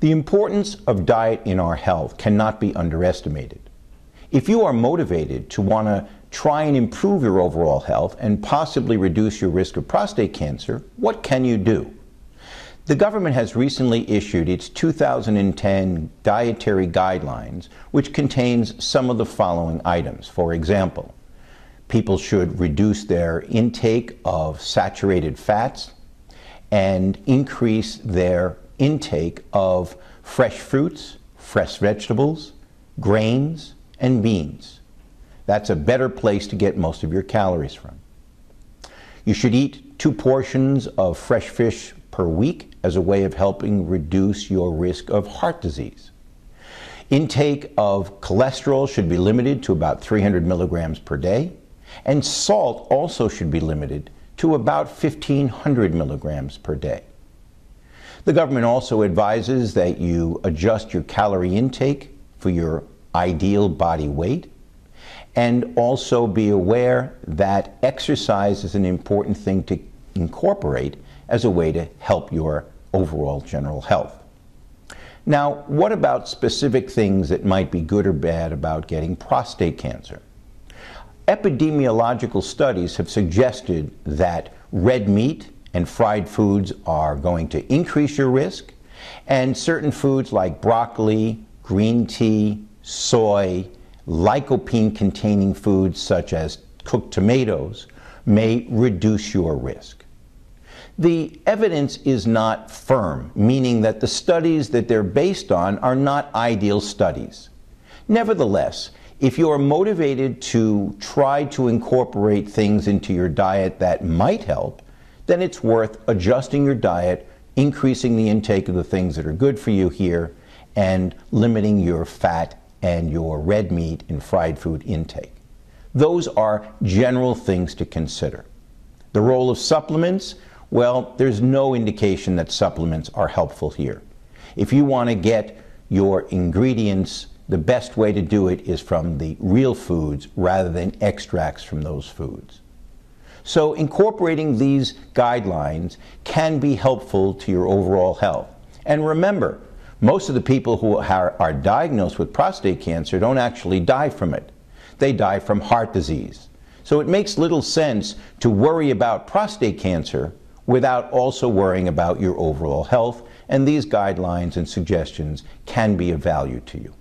The importance of diet in our health cannot be underestimated. If you are motivated to want to try and improve your overall health and possibly reduce your risk of prostate cancer, what can you do? The government has recently issued its 2010 dietary guidelines, which contains some of the following items. For example, people should reduce their intake of saturated fats and increase their intake of fresh fruits, fresh vegetables, grains, and beans. That's a better place to get most of your calories from. You should eat two portions of fresh fish per week as a way of helping reduce your risk of heart disease. Intake of cholesterol should be limited to about 300 milligrams per day, and salt also should be limited to about 1500 milligrams per day. The government also advises that you adjust your calorie intake for your ideal body weight and also be aware that exercise is an important thing to incorporate as a way to help your overall general health. Now, what about specific things that might be good or bad about getting prostate cancer? Epidemiological studies have suggested that red meat and fried foods are going to increase your risk, and certain foods like broccoli, green tea, soy, lycopene containing foods such as cooked tomatoes may reduce your risk. The evidence is not firm, meaning that the studies that they're based on are not ideal studies. Nevertheless, if you are motivated to try to incorporate things into your diet that might help, then it's worth adjusting your diet, increasing the intake of the things that are good for you here, and limiting your fat and your red meat and fried food intake. Those are general things to consider. The role of supplements, well, there's no indication that supplements are helpful here. If you want to get your ingredients, the best way to do it is from the real foods rather than extracts from those foods. So incorporating these guidelines can be helpful to your overall health. And remember, most of the people who are, diagnosed with prostate cancer don't actually die from it. They die from heart disease. So it makes little sense to worry about prostate cancer without also worrying about your overall health, and these guidelines and suggestions can be of value to you.